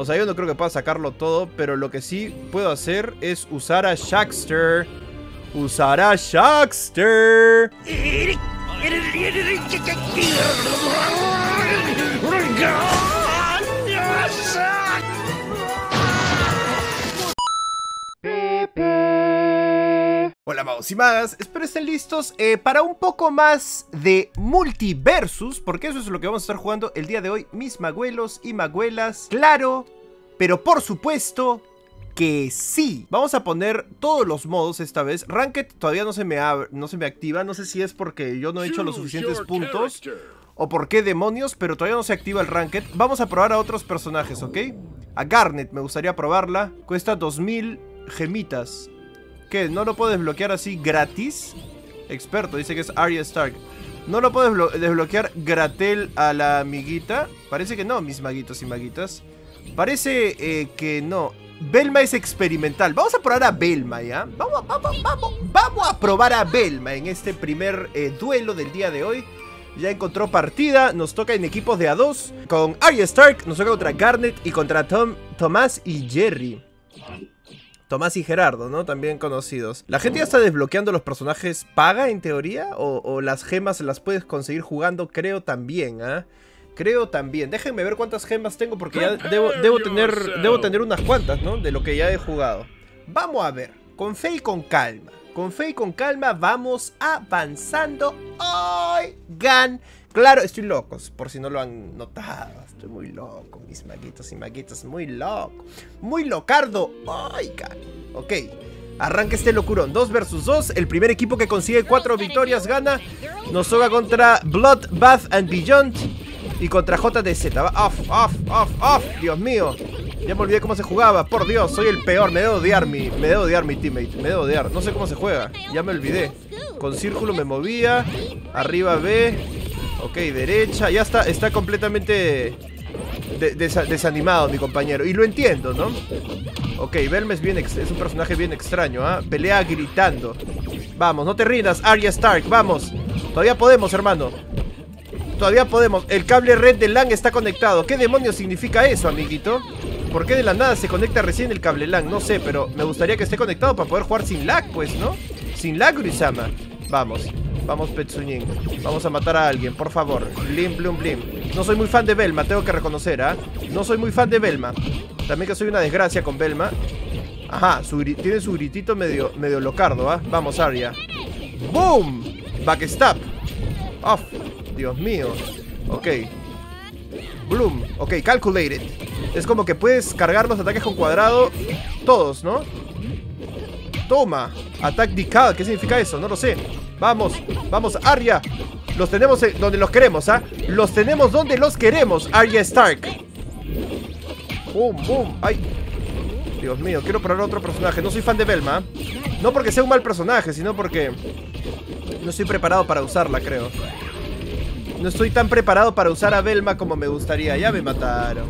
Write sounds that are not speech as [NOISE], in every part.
O sea, yo no creo que pueda sacarlo todo, pero lo que sí puedo hacer es usar a Shaxter. Usar a Shaxter. Hola magos y magas, espero estén listos eh, para un poco más de multiversus, porque eso es lo que vamos a estar jugando el día de hoy, mis maguelos y maguelas. Claro, pero por supuesto que sí. Vamos a poner todos los modos esta vez. Ranked todavía no se me, no se me activa, no sé si es porque yo no he hecho los suficientes puntos o por qué demonios, pero todavía no se activa el Ranked. Vamos a probar a otros personajes, ¿ok? A Garnet me gustaría probarla, cuesta 2000 gemitas. ¿Qué? ¿No lo puedo desbloquear así gratis? Experto, dice que es Arya Stark. ¿No lo puedo desbloquear gratel a la amiguita? Parece que no, mis maguitos y maguitas. Parece eh, que no. Belma es experimental. Vamos a probar a Belma, ¿ya? Vamos, vamos, vamos. Vamos a probar a Belma en este primer eh, duelo del día de hoy. Ya encontró partida. Nos toca en equipos de A2. Con Arya Stark. Nos toca contra Garnet y contra Tom, Tomás y Jerry. Tomás y Gerardo, ¿no? También conocidos. ¿La gente ya está desbloqueando los personajes paga en teoría? ¿O, las gemas las puedes conseguir jugando? Creo también, ¿ah? Creo también. Déjenme ver cuántas gemas tengo porque ya debo, debo, tener, debo tener unas cuantas, ¿no? De lo que ya he jugado. Vamos a ver. Con fe y con calma. Con fe y con calma vamos avanzando. Oigan. Claro, estoy loco, por si no lo han notado. Estoy muy loco, mis maguitos y maguitas, muy loco. Muy locardo. Oigan. Ok. Arranca este locurón. 2 versus 2. El primer equipo que consigue 4 victorias gana. Nos toca contra Blood, Bath and Beyond. Y contra JDZ. Off, off, off, off. Dios mío. Ya me olvidé cómo se jugaba. Por Dios, soy el peor. Me debo odiar mi, me debo odiar mi teammate. Me debo odiar. No sé cómo se juega. Ya me olvidé. Con círculo me movía. Arriba B. Ok, derecha. Ya está, está completamente desanimado mi compañero. Y lo entiendo, ¿no? Ok, Belme es, bien es un personaje bien extraño, ¿ah? Pelea gritando. Vamos, no te rindas, Arya Stark, vamos. Todavía podemos, hermano. Todavía podemos. El cable red de LAN está conectado. ¿Qué demonios significa eso, amiguito? ¿Por qué de la nada se conecta recién el cable LAN? No sé, pero me gustaría que esté conectado para poder jugar sin lag, pues, ¿no? Sin lag, Grisama. Vamos. Vamos, Petsuñín. Vamos a matar a alguien, por favor. Blim, blum, blim. No soy muy fan de Belma, tengo que reconocer, ¿ah? No soy muy fan de Belma. También que soy una desgracia con Belma. Ajá, tiene su gritito medio, medio locardo, ¿ah? Vamos, Arya. ¡Boom! Backstab. Off. Dios mío. Ok. Bloom. Ok, calculated. Es como que puedes cargar los ataques con cuadrado. Todos, ¿no? Toma. Attack decad. ¿Qué significa eso? No lo sé. Vamos, vamos, Arya. Los tenemos donde los queremos, ¿ah? Los tenemos donde los queremos, Arya Stark. Boom, boom. Ay. Dios mío, quiero probar otro personaje. No soy fan de Belma. No porque sea un mal personaje, sino porque no estoy preparado para usarla, creo. No estoy tan preparado para usar a Belma como me gustaría. Ya me mataron.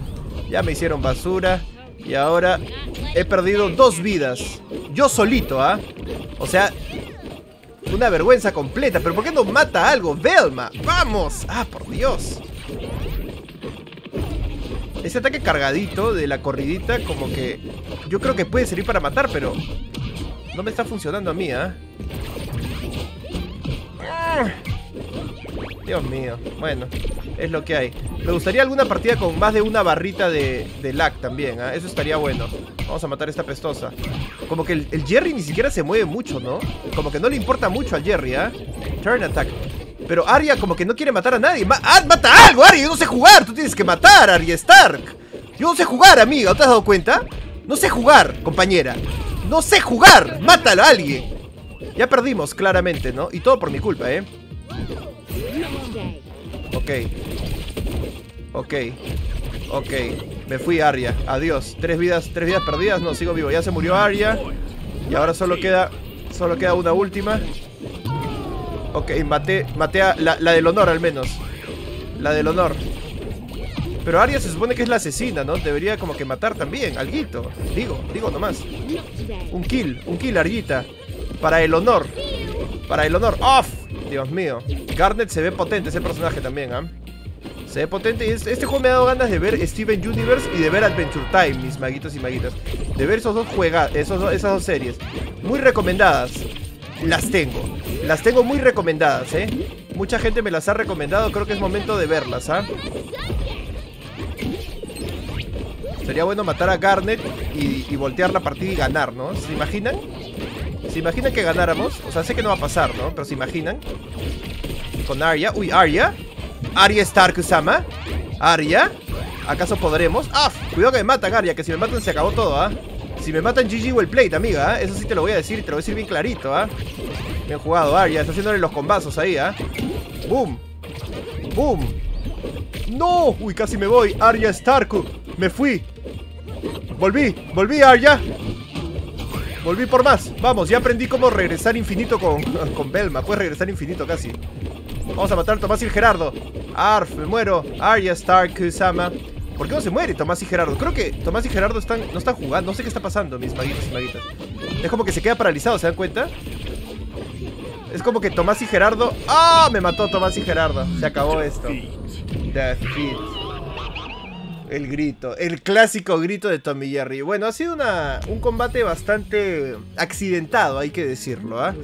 Ya me hicieron basura. Y ahora he perdido dos vidas. Yo solito, ¿ah? O sea, una vergüenza completa. ¿Pero por qué no mata algo? ¡Velma! ¡Vamos! ¡Ah, por Dios! Ese ataque cargadito de la corridita como que... Yo creo que puede servir para matar, pero... No me está funcionando a mí, ¿ah? Dios mío. Bueno, es lo que hay. Me gustaría alguna partida con más de una barrita de, de lag también, ¿ah? Eso estaría bueno. Vamos a matar a esta pestosa. Como que el, Jerry ni siquiera se mueve mucho, ¿no? Como que no le importa mucho al Jerry, ¿ah? Turn attack. Pero Arya como que no quiere matar a nadie. ¡Ah, ¡Mata algo, Arya! Yo no sé jugar. Tú tienes que matar, Arya Stark. Yo no sé jugar, amiga. ¿No te has dado cuenta? No sé jugar, compañera. No sé jugar. Mátalo a alguien. Ya perdimos, claramente, ¿no? Y todo por mi culpa, ¿eh? Ok. Ok. Ok. Me fui Arya. Adiós. Tres vidas, tres vidas perdidas. No, sigo vivo. Ya se murió Arya. Y ahora solo queda. Solo queda una última. Ok, maté. Maté a la, del honor al menos. La del honor. Pero Arya se supone que es la asesina, ¿no? Debería como que matar también, alguito. Digo, digo nomás. Un kill, un kill, Arguita. Para el honor. Para el honor. ¡Off! Dios mío. Garnet se ve potente ese personaje también, ¿ah? Se ve potente y este juego me ha dado ganas de ver Steven Universe y de ver Adventure Time, mis maguitos y maguitas. De ver esos dos juegos, esos, esas dos series. Muy recomendadas. Las tengo. Las tengo muy recomendadas, ¿eh? Mucha gente me las ha recomendado, creo que es momento de verlas, ¿ah? Sería bueno matar a Garnet y, voltear la partida y ganar, ¿no? ¿Se imaginan? ¿Se imaginan que ganáramos? O sea, sé que no va a pasar, ¿no? Pero ¿se imaginan? Con Arya. Uy, Arya. Arya Stark-sama. Arya. ¿Acaso podremos? ¡Ah! Cuidado que me matan, Arya, que si me matan se acabó todo, ¿ah? Si me matan, GG well played, amiga, ¿ah? Eso sí te lo voy a decir, te lo voy a decir bien clarito, ¿ah? Bien jugado, Arya. Está haciéndole los combazos ahí, ¿ah? ¡Boom! ¡Boom! ¡No! Uy, casi me voy. Arya Stark. Me fui. Volví. Volví, Arya. Volví por más. Vamos, ya aprendí cómo regresar infinito con, [LAUGHS] con Belma. Puedes regresar infinito casi. Vamos a matar a Tomás y Gerardo. Arf, me muero. Arya Stark Kusama. ¿Por qué no se muere Tomás y Gerardo? Creo que Tomás y Gerardo están, no están jugando. No sé qué está pasando, mis maguitos y maguitas. Es como que se queda paralizado, ¿se dan cuenta? Es como que Tomás y Gerardo... ¡Ah! Me mató Tomás y Gerardo. Se acabó esto. Death El grito, el clásico grito de Tommy Jerry. Bueno, ha sido una, un combate bastante accidentado, hay que decirlo, ¿ah?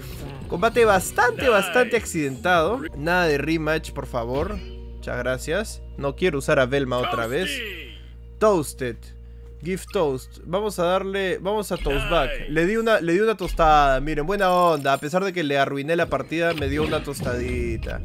Combate bastante, bastante accidentado. Nada de rematch, por favor. Muchas gracias. No quiero usar a Velma otra vez. Toasted. Gift toast. Vamos a darle. Vamos a toast back. Le di una, le di una tostada. Miren, buena onda. A pesar de que le arruiné la partida, me dio una tostadita.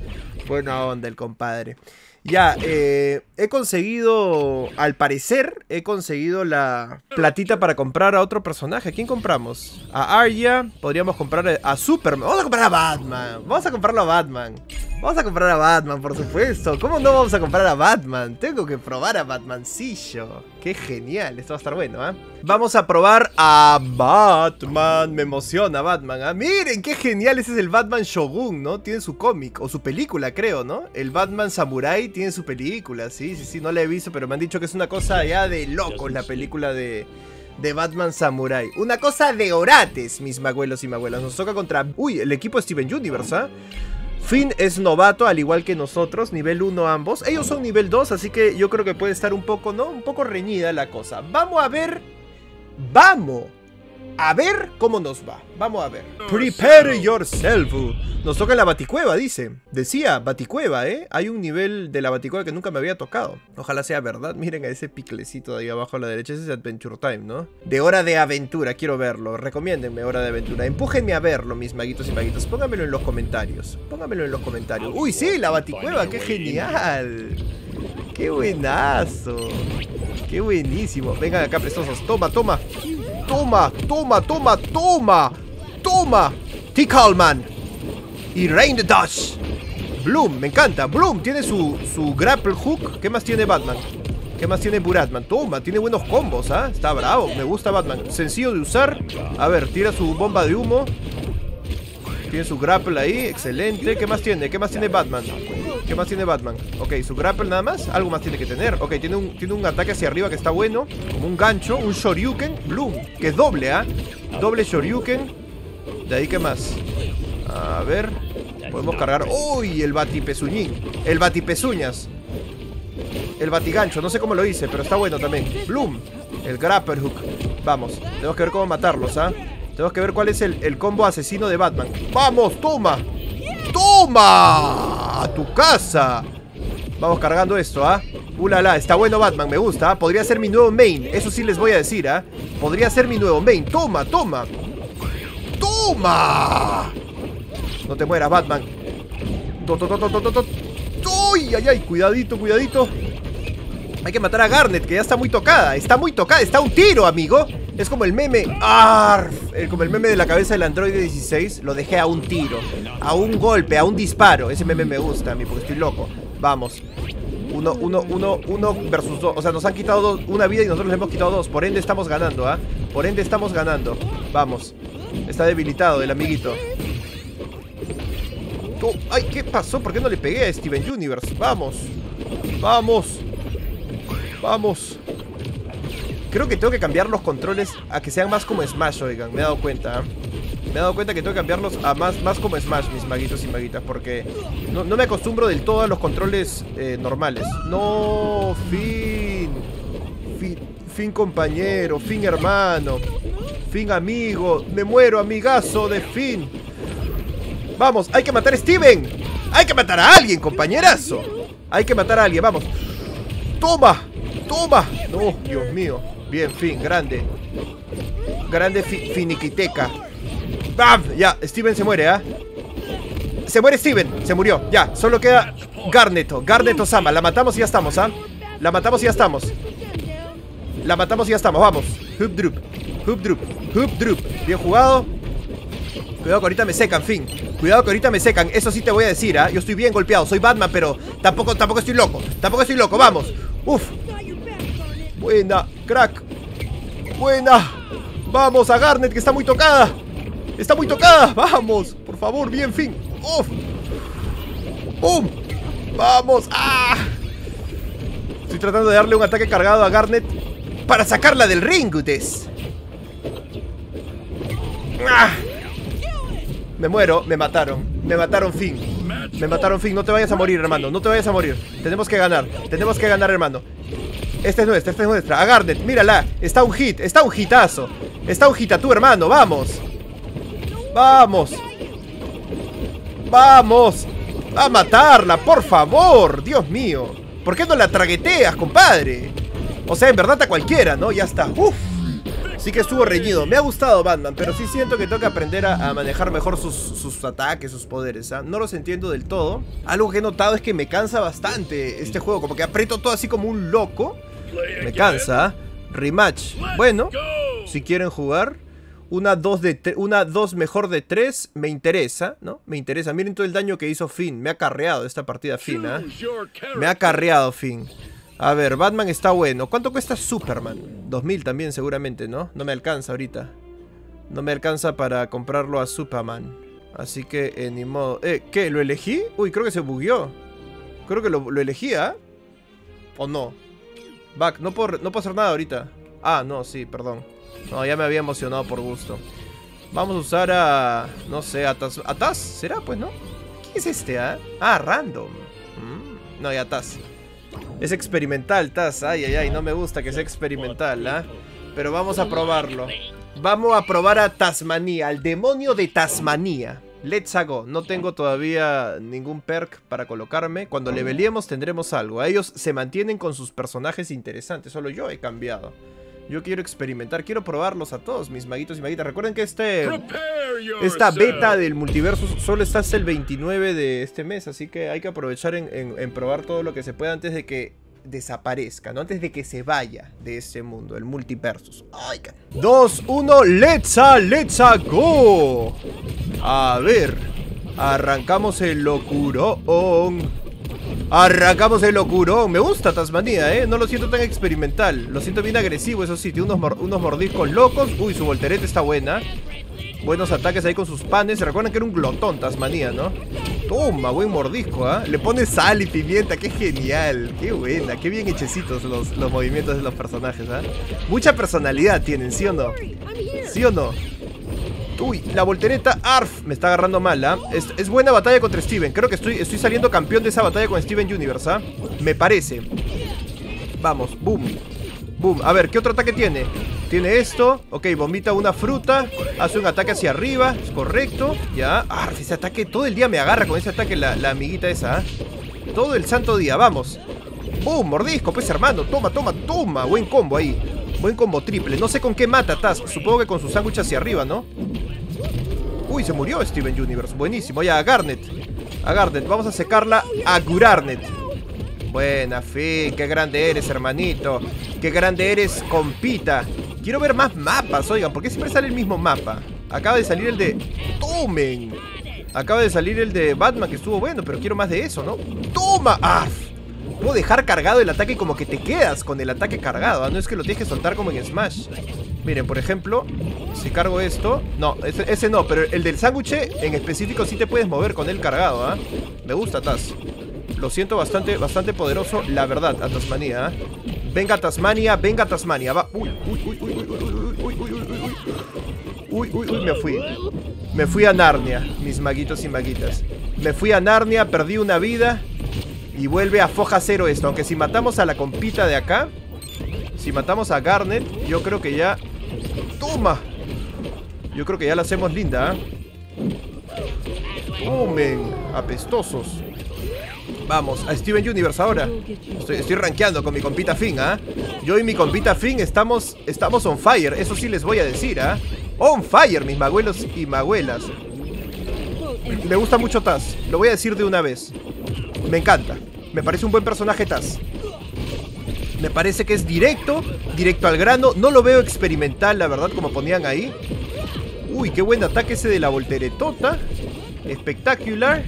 Buena onda el compadre. Ya, eh, he conseguido, al parecer, he conseguido la platita para comprar a otro personaje. ¿A quién compramos? A Arya, podríamos comprar a Superman. Vamos a comprar a Batman. Vamos a comprarlo a Batman. Vamos a comprar a Batman, por supuesto. ¿Cómo no vamos a comprar a Batman? Tengo que probar a Batmancillo. Qué genial, esto va a estar bueno, ¿ah? Vamos a probar a Batman. Me emociona Batman, ¿ah? Miren, qué genial. Ese es el Batman Shogun, ¿no? Tiene su cómic, o su película, creo, ¿no? El Batman Samurai tiene su película, sí, sí, sí. No la he visto, pero me han dicho que es una cosa ya de locos la película de de Batman Samurai. Una cosa de orates, mis maguelos y maguelas. Nos toca contra... Uy, el equipo Steven Universe, ¿ah? Finn es novato, al igual que nosotros, nivel 1 ambos. Ellos son nivel 2, así que yo creo que puede estar un poco, ¿no? Un poco reñida la cosa. Vamos a ver. Vamos a ver cómo nos va. Vamos a ver. Prepare yourself. Nos toca la baticueva, dice. Decía, baticueva, ¿eh? Hay un nivel de la baticueva que nunca me había tocado. Ojalá sea verdad. Miren a ese piclecito de ahí abajo a la derecha. Ese es Adventure Time, ¿no? De hora de aventura, quiero verlo. Recomiéndenme hora de aventura. Empújenme a verlo, mis maguitos y maguitos. Pónganmelo en los comentarios. Pónganmelo en los comentarios. Uy, sí, la baticueva, qué genial. Qué buenazo. Qué buenísimo. Vengan acá, prestosos. Toma, toma. Toma, toma, toma, toma. Toma. T-Callman. Y Rain the Dash. Bloom, me encanta. Bloom tiene su, su grapple hook. ¿Qué más tiene Batman? ¿Qué más tiene Buratman? Toma, tiene buenos combos, ¿ah? Está bravo, me gusta Batman. Sencillo de usar. A ver, tira su bomba de humo. Tiene su grapple ahí, excelente. ¿Qué más tiene? ¿Qué más tiene Batman? ¿Qué más tiene Batman? Ok, su grapple nada más. Algo más tiene que tener. Ok, tiene un, tiene un ataque hacia arriba que está bueno. Como un gancho, un Shoryuken. Bloom, que doble, ¿ah? Doble Shoryuken. De ahí, ¿qué más? A ver. Podemos cargar. ¡Uy! El batipezuñín. El batipezuñas. El batigancho. No sé cómo lo hice, pero está bueno también. Bloom. El grapple hook. Vamos. Tenemos que ver cómo matarlos, ¿ah? Tenemos que ver cuál es el, el combo asesino de Batman. ¡Vamos! ¡Toma! ¡Toma! ¡A tu casa! Vamos cargando esto, ¿ah? ¡Ulala! Está bueno Batman, me gusta. ¿ah? Podría ser mi nuevo main. Eso sí les voy a decir, ¿ah? Podría ser mi nuevo main. ¡Toma, toma! ¡Toma! No te mueras, Batman. ¡Uy! ¡Ay, ay! Cuidadito, cuidadito. Hay que matar a Garnet, que ya está muy tocada. Está muy tocada. Está un tiro, amigo. Es como el meme, ¡arf! como el meme de la cabeza del Android 16, lo dejé a un tiro, a un golpe, a un disparo. Ese meme me gusta a mí porque estoy loco. Vamos. Uno, uno, uno, uno versus dos. O sea, nos han quitado una vida y nosotros les hemos quitado dos. Por ende estamos ganando, ¿ah? Por ende estamos ganando. Vamos. Está debilitado el amiguito. Oh, ¡Ay! ¿Qué pasó? ¿Por qué no le pegué a Steven Universe? Vamos. Vamos. Vamos. Creo que tengo que cambiar los controles a que sean más como Smash, oigan, me he dado cuenta. Me he dado cuenta que tengo que cambiarlos a más, más como Smash, mis maguitos y maguitas, porque no, me acostumbro del todo a los controles eh, normales. No, fin. fin. Fin compañero, fin hermano, fin amigo, me muero amigazo de fin. Vamos, hay que matar a Steven. Hay que matar a alguien, compañerazo. Hay que matar a alguien, vamos. Toma, toma. No, Dios mío. Bien, fin, grande. Grande finiquiteca. ¡Bam! Ya, Steven se muere, ¿ah? Se muere Steven, se murió. Ya, solo queda Garneto. Garneto Sama. La matamos y ya estamos, ¿ah? La matamos y ya estamos. La matamos y ya estamos, vamos. Hoop Droop. Hoop Droop. Hoop Droop. Bien jugado. Cuidado que ahorita me secan, fin. Cuidado que ahorita me secan. Eso sí te voy a decir, ¿ah? Yo estoy bien golpeado. Soy Batman, pero tampoco, tampoco estoy loco. Tampoco estoy loco. Vamos. Uf. Buena, crack. Buena. Vamos a Garnet, que está muy tocada. Está muy tocada. Vamos. Por favor, bien, fin. Uf. ¡Bum! ¡Vamos! ¡Ah! Estoy tratando de darle un ataque cargado a Garnet para sacarla del ring, Gutes. ¡Ah! Me muero, me mataron. Me mataron Finn. Me mataron Finn. No te vayas a morir, hermano. No te vayas a morir. Tenemos que ganar. Tenemos que ganar, hermano. Esta es nuestra, esta es nuestra. A Garnet, mírala. Está un hit, está un hitazo. Está un hit a tu hermano, vamos. Vamos. Vamos. A matarla, por favor. Dios mío. ¿Por qué no la tragueteas, compadre? O sea, en verdad a cualquiera, ¿no? Ya está. Uf. Sí que estuvo reñido. Me ha gustado Batman, pero sí siento que tengo que aprender a, manejar mejor sus, ataques, sus poderes. ¿ah? No los entiendo del todo. Algo que he notado es que me cansa bastante este juego. Como que aprieto todo así como un loco. Me cansa. ¿ah? Rematch. Bueno, si quieren jugar. Una 2 de una dos mejor de 3 me interesa, ¿no? Me interesa. Miren todo el daño que hizo Finn. Me ha carreado esta partida Finn, ¿ah? Me ha carreado Finn. A ver, Batman está bueno. ¿Cuánto cuesta Superman? 2000 también seguramente, ¿no? No me alcanza ahorita. No me alcanza para comprarlo a Superman. Así que, eh, ni modo. Eh, ¿qué? ¿Lo elegí? Uy, creo que se bugueó. Creo que lo, lo elegía. ¿ah? ¿O no? Back, no puedo, no hacer nada ahorita. Ah, no, sí, perdón. No, ya me había emocionado por gusto. Vamos a usar a... No sé, a Taz. ¿A Taz? ¿Será? Pues, ¿no? ¿Quién es este, ah? Ah, random. Mm, no, ya Taz. Es experimental, Taz. Ay, ay, ay, no me gusta que sea experimental, ¿ah? Pero vamos a probarlo. Vamos a probar a Tasmania, al demonio de Tasmania. Let's go. No tengo todavía ningún perk para colocarme. Cuando leveliemos tendremos algo. A ellos se mantienen con sus personajes interesantes. Solo yo he cambiado. Yo quiero experimentar, quiero probarlos a todos, mis maguitos y maguitas. Recuerden que este esta beta del multiverso solo está hasta el 29 de este mes, así que hay que aprovechar en, probar todo lo que se pueda antes de que desaparezca, ¿no? Antes de que se vaya de este mundo, el multiversus. 2, 1, let's a, let's a go. A ver, arrancamos el locurón. Arrancamos el locurón. Me gusta Tasmania, ¿eh? No lo siento tan experimental. Lo siento bien agresivo, eso sí. Tiene unos, unos mordiscos locos. Uy, su voltereta está buena. Buenos ataques ahí con sus panes. Se recuerdan que era un glotón Tasmania, ¿no? Toma, buen mordisco, ¿ah? Le pone sal y pimienta. Qué genial. Qué buena. Qué bien hechecitos los, los movimientos de los personajes, ¿ah? Mucha personalidad tienen, ¿sí o no? ¿Sí o no? Uy, la voltereta ARF me está agarrando mal, ¿ah? Es, buena batalla contra Steven. Creo que estoy, estoy saliendo campeón de esa batalla con Steven Universe, ¿ah? Me parece. Vamos, boom. Boom. A ver, ¿qué otro ataque tiene? Tiene esto. Ok, vomita una fruta. Hace un ataque hacia arriba. Es correcto. Ya. Arf, ese ataque todo el día me agarra con ese ataque la, amiguita esa, ¿ah? Todo el santo día, vamos. Boom, mordisco, pues hermano. Toma, toma, toma. Buen combo ahí. Buen combo triple. No sé con qué mata Taz. Supongo que con su sándwich hacia arriba, ¿no? Uy, se murió Steven Universe. Buenísimo. Ya, Garnet. A Garnet. Vamos a secarla a Gurarnet. Buena, fin. Qué grande eres, hermanito. Qué grande eres, compita. Quiero ver más mapas, oigan. ¿Por qué siempre sale el mismo mapa? Acaba de salir el de... ¡Tomen! Acaba de salir el de Batman, que estuvo bueno, pero quiero más de eso, ¿no? ¡Toma! ¡Ah! Puedo dejar cargado el ataque como que te quedas con el ataque cargado. ¿ah? No es que lo tienes que soltar como en Smash. Miren, por ejemplo, si cargo esto... No, ese, no, pero el del sándwich en específico sí te puedes mover con él cargado, ¿ah? Me gusta, Taz. Lo siento bastante, bastante poderoso, la verdad, a Tasmania, ¿ah? Venga Tasmania, venga Tasmania, va. Uy, uy, uy, uy, uy, uy, uy, uy, uy, uy, uy, uy, me fui. Me fui a Narnia, mis maguitos y maguitas. Me fui a Narnia, perdí una vida. Y vuelve a foja cero esto. Aunque si matamos a la compita de acá. Si matamos a Garnet, yo creo que ya... ¡Toma! Yo creo que ya la hacemos linda, ¿eh? Apestosos. Vamos, a Steven Universe ahora. Estoy, estoy rankeando con mi compita Finn, ¿ah? Yo y mi compita Finn estamos, estamos on fire. Eso sí les voy a decir, ¿ah? On fire, mis maguelos y maguelas. Me gusta mucho Taz. Lo voy a decir de una vez. Me encanta. Me parece un buen personaje Taz. Me parece que es directo, directo al grano. No lo veo experimental, la verdad, como ponían ahí. Uy, qué buen ataque ese de la volteretota. Espectacular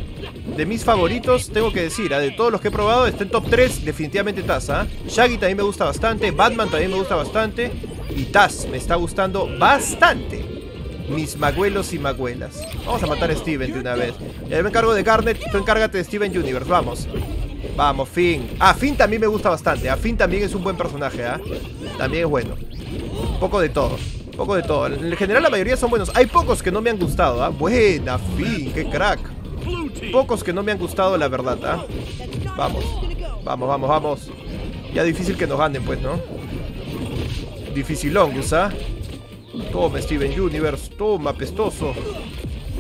de mis favoritos, tengo que decir, ¿ah? de todos los que he probado, está en top 3, definitivamente Taz. ¿ah? Shaggy también me gusta bastante, Batman también me gusta bastante, y Taz me está gustando bastante. Mis maguelos y maguelas. Vamos a matar a Steven de una vez. Me encargo de Garnet, tú encárgate de Steven Universe, vamos. Vamos, Finn. Ah, Finn también me gusta bastante. A ah, Finn también es un buen personaje, ¿ah? También es bueno. Poco de todo. Un poco de todo. En general la mayoría son buenos. Hay pocos que no me han gustado, ¿ah? Buena, Finn, qué crack. Pocos que no me han gustado, la verdad, ¿ah? Vamos, vamos, vamos, vamos. Ya difícil que nos ganen, pues, ¿no? Dificilón, ¿ah? Toma, Steven Universe. Toma, pestoso.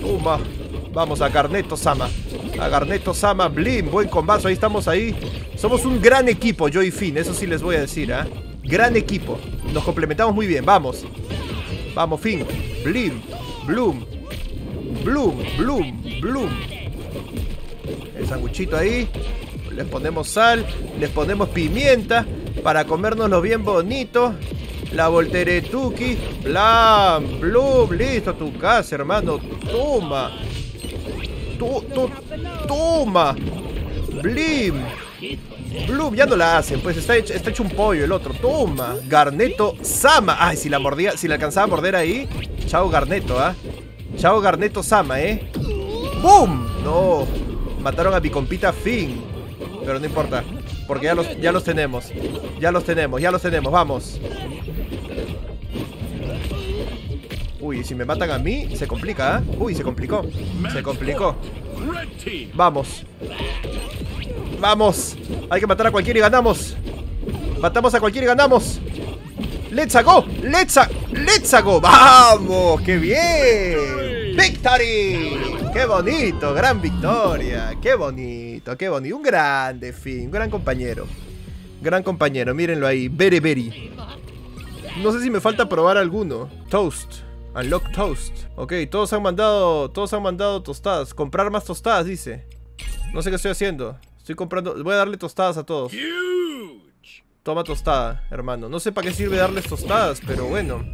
Toma. Vamos a Garneto Sama. A Sama, Blim. Buen combate. Ahí estamos ahí. Somos un gran equipo, yo y Finn. Eso sí les voy a decir, ¿ah? Gran equipo. Nos complementamos muy bien. Vamos. Vamos, Finn. Blim. Bloom. Bloom. Bloom. Bloom. El sanguchito ahí. Les ponemos sal. Les ponemos pimienta. Para comérnoslo bien bonito. La volteretuki. Blam. Bloom. Listo tu casa, hermano. Toma. Toma. Blim. Bloom, ya no la hacen, pues está hecho, un pollo el otro. Toma. Garneto Sama. Ay, si la mordía, si la alcanzaba a morder ahí. Chao Garneto, ¿ah? Chao Garneto Sama, ¿eh? ¡Boom! No. Mataron a mi compita Finn. Pero no importa. Porque ya los, ya los tenemos. Ya los tenemos, ya los tenemos. Vamos. Uy, si me matan a mí, se complica, ¿eh? Uy, se complicó. Se complicó. Vamos. Vamos. Hay que matar a cualquiera y ganamos. Matamos a cualquiera y ganamos. Let's go. Let's, let's go. Vamos. Qué bien. Victory. ¡Qué bonito! ¡Gran victoria! ¡Qué bonito! ¡Qué bonito! Un grande fin, un gran compañero. Gran compañero, mírenlo ahí. Very, very. No sé si me falta probar alguno. Toast. Unlock toast. Ok, todos han mandado. Todos han mandado tostadas. Comprar más tostadas, dice. No sé qué estoy haciendo. Estoy comprando. Voy a darle tostadas a todos. Toma tostada, hermano. No sé para qué sirve darles tostadas, pero bueno.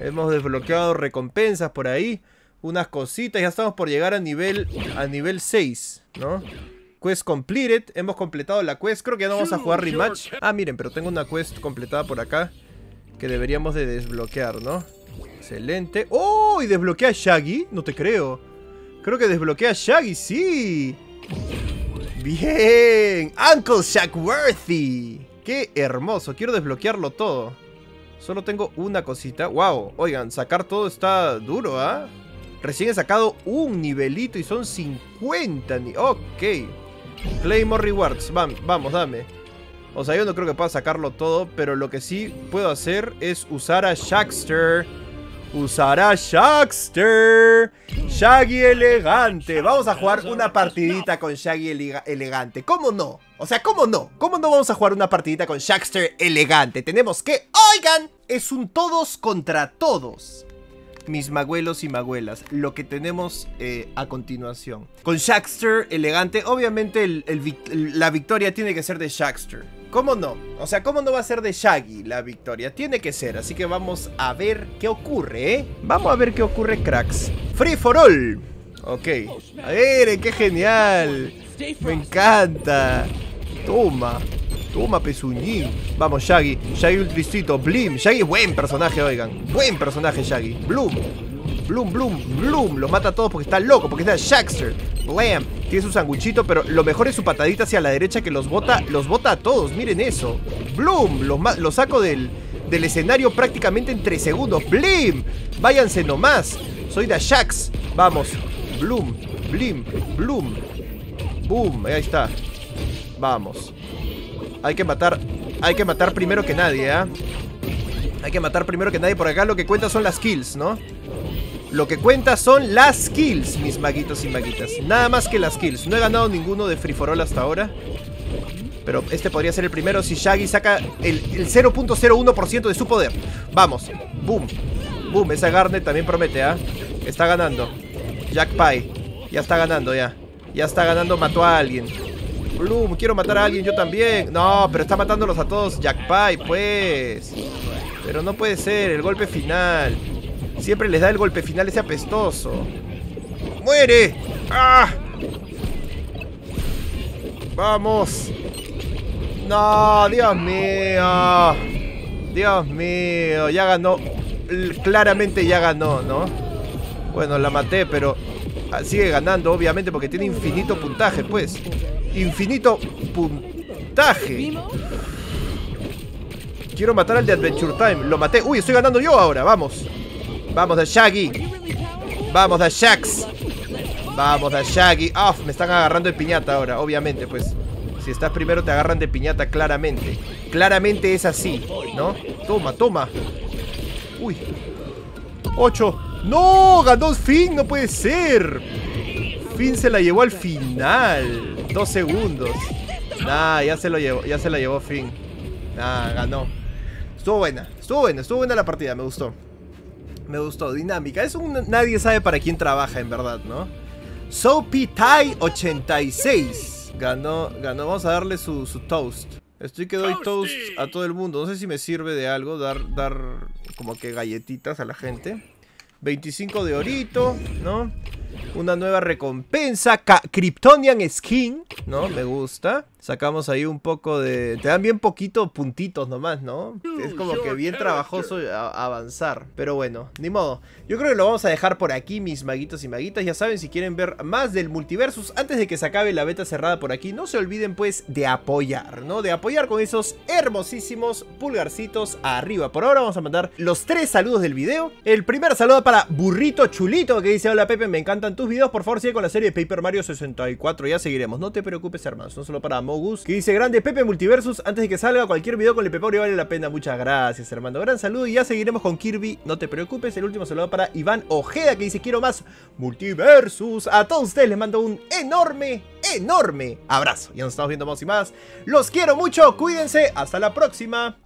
Hemos desbloqueado recompensas por ahí unas cositas. Ya estamos por llegar a nivel, a nivel 6, ¿no? Quest completed. Hemos completado la quest. Creo que ya no vamos a jugar rematch. Ah, miren, pero tengo una quest completada por acá. Que deberíamos de desbloquear, ¿no? Excelente. ¡Oh! ¿Y desbloquea a Shaggy? No te creo. Creo que desbloquea a Shaggy, sí. Bien. Uncle Shagworthy. Qué hermoso. Quiero desbloquearlo todo. Solo tengo una cosita. Wow. Oigan, sacar todo está duro, ¿ah? Recién he sacado un nivelito y son 50. Ni ok. Claymore Rewards. vamos, dame. O sea, yo no creo que pueda sacarlo todo, pero lo que sí puedo hacer es usar a Shaxter. Usar a Shaxter. Shaggy elegante. Vamos a jugar una partidita con Shaggy elegante. ¿Cómo no? O sea, ¿cómo no? ¿Cómo no vamos a jugar una partidita con Shaxter elegante? Tenemos que... ¡Oigan! Es un todos contra todos mis maguelos y maguelas, lo que tenemos eh, a continuación. Con Shaxter elegante, obviamente la victoria tiene que ser de Shaxter. ¿Cómo no? O sea, ¿cómo no va a ser de Shaggy la victoria? Tiene que ser, así que vamos a ver qué ocurre, ¿eh? Vamos a ver qué ocurre, cracks. Free for all. Ok. A ver, qué genial. Me encanta. Toma. Toma, pezuñín. Vamos, Shaggy. Shaggy Ultricito. Blim. Shaggy es buen personaje, oigan. Buen personaje, Shaggy. Bloom. Bloom, Bloom, Bloom. Los mata a todos porque está loco, porque está Shagster. Blam. Tiene su sanguichito, pero lo mejor es su patadita hacia la derecha que los bota, los bota a todos. Miren eso. Bloom. Los, saco del, del escenario prácticamente en 3 segundos. Blim. Váyanse nomás. Soy de Shax. Vamos. Bloom, Blim, Bloom. Boom, ahí está. Vamos. Hay que matar. Hay que matar primero que nadie, ¿ah? Hay que matar primero que nadie. Por acá lo que cuenta son las kills, ¿no? Lo que cuenta son las kills, mis maguitos y maguitas. Nada más que las kills. No he ganado ninguno de Free For All hasta ahora. Pero este podría ser el primero si Shaggy saca el, 0.01% de su poder. Vamos. Boom. Boom. Esa Garnet también promete, ¿ah? Está ganando. Jack Pie. Ya está ganando, ya. Ya está ganando. Mató a alguien. Bloom, quiero matar a alguien yo también. No, pero está matándolos a todos Jack Pie, pues. Pero no puede ser. El golpe final. Siempre les da el golpe final ese apestoso. ¡Muere! ¡Ah! ¡Vamos! No, Dios mío. Dios mío, ya ganó. Claramente ya ganó, ¿no? Bueno, la maté, pero ah, sigue ganando, obviamente, porque tiene infinito puntaje, pues. Infinito puntaje. Quiero matar al de Adventure Time. Lo maté. Uy, estoy ganando yo ahora. Vamos. Vamos de Shaggy. Vamos de Shax. Vamos de Shaggy. Ah, me están agarrando de piñata ahora, obviamente, pues. Si estás primero te agarran de piñata claramente. Claramente es así, ¿no? Toma, toma. Uy. 8. ¡No! Ganó Finn, no puede ser. Finn se la llevó al final. Dos segundos. Nah, ya se lo llevó, ya se la llevó Finn. Nah, ganó. Estuvo buena, estuvo buena, estuvo buena la partida, me gustó. Me gustó, dinámica. Es un nadie sabe para quién trabaja en verdad, ¿no? Soapy Tai 86. Ganó, ganó. Vamos a darle su, toast. Estoy que doy toast a todo el mundo. No sé si me sirve de algo dar, dar como que galletitas a la gente. 25 de orito, ¿no? Una nueva recompensa. Kryptonian Skin, ¿no? Me gusta. Sacamos ahí un poco de... Te dan bien poquito puntitos nomás, ¿no? Es como que bien trabajoso avanzar. Pero bueno, ni modo. Yo creo que lo vamos a dejar por aquí, mis maguitos y maguitas. Ya saben, si quieren ver más del multiversus antes de que se acabe la beta cerrada por aquí, no se olviden pues de apoyar, ¿no? De apoyar con esos hermosísimos pulgarcitos arriba. Por ahora vamos a mandar los tres saludos del video. El primer saludo para Burrito Chulito que dice, hola Pepe, me encantan tus videos. Por favor, sigue con la serie de Paper Mario 64. Ya seguiremos. No te preocupes, hermanos. No solo para que dice grande Pepe Multiversus. Antes de que salga cualquier video con el Pepe vale la pena. Muchas gracias, hermano. Gran saludo y ya seguiremos con Kirby. No te preocupes. El último saludo para Iván Ojeda que dice quiero más Multiversus. A todos ustedes les mando un enorme, enorme abrazo. Ya nos estamos viendo más y más. Los quiero mucho. Cuídense. Hasta la próxima.